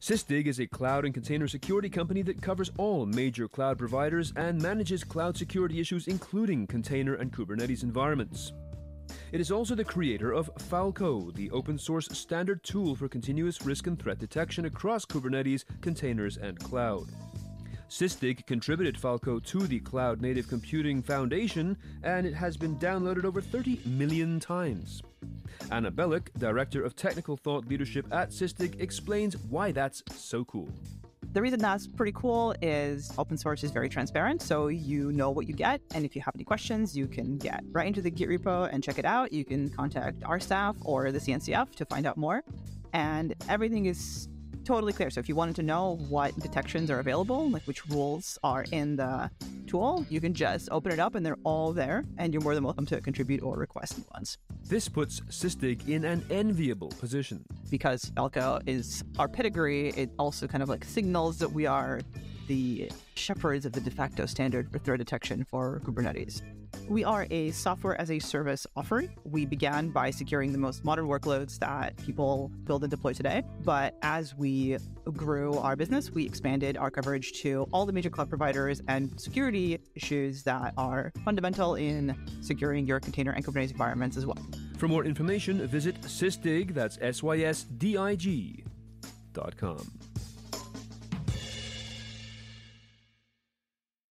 Sysdig is a cloud and container security company that covers all major cloud providers and manages cloud security issues, including container and Kubernetes environments. It is also the creator of Falco, the open source standard tool for continuous risk and threat detection across Kubernetes, containers, and cloud. Sysdig contributed Falco to the Cloud Native Computing Foundation, and it has been downloaded over 30 million times. Anna Belak, Director of Technical Thought Leadership at Sysdig, explains why that's so cool. The reason that's pretty cool is open source is very transparent, so you know what you get. And if you have any questions, you can get right into the Git repo and check it out. You can contact our staff or the CNCF to find out more. And everything is totally clear. So if you wanted to know what detections are available, like which rules are in the tool, you can just open it up and they're all there, and you're more than welcome to contribute or request new ones. This puts Sysdig in an enviable position. Because Falco is our pedigree, it also kind of like signals that we are the shepherds of the de facto standard for threat detection for Kubernetes. We are a software as a service offering. We began by securing the most modern workloads that people build and deploy today. But as we grew our business, we expanded our coverage to all the major cloud providers and security issues that are fundamental in securing your container and Kubernetes environments as well. For more information, visit sysdig, that's S Y S D I G, dot com.